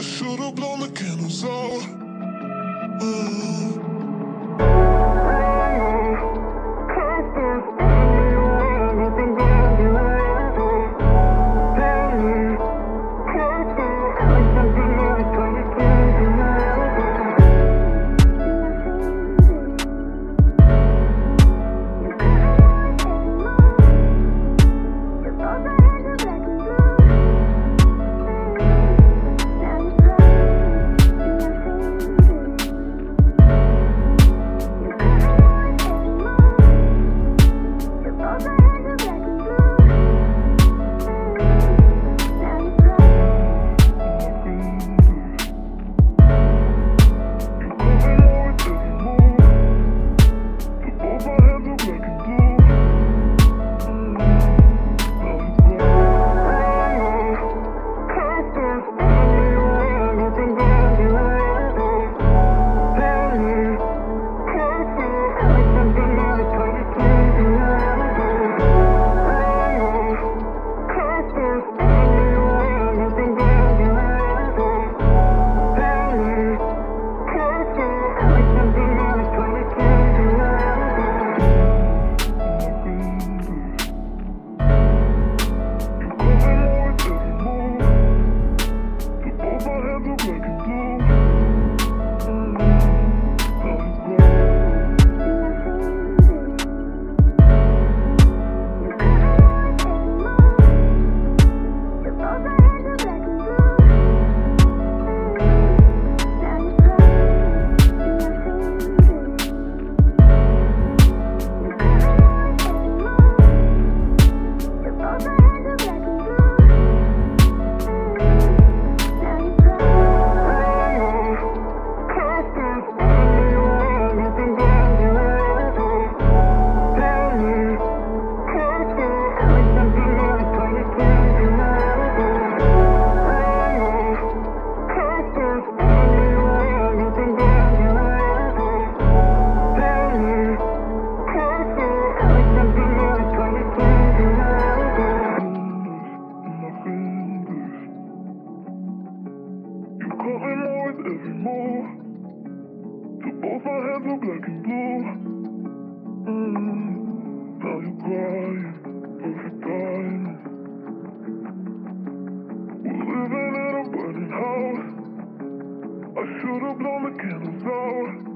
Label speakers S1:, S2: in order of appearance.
S1: I should've blown the candles out. Uh. black. To both our heads are black and blue. Mm. Now you crying, perfect time. We're living in a burning house. I should have blown the candles out.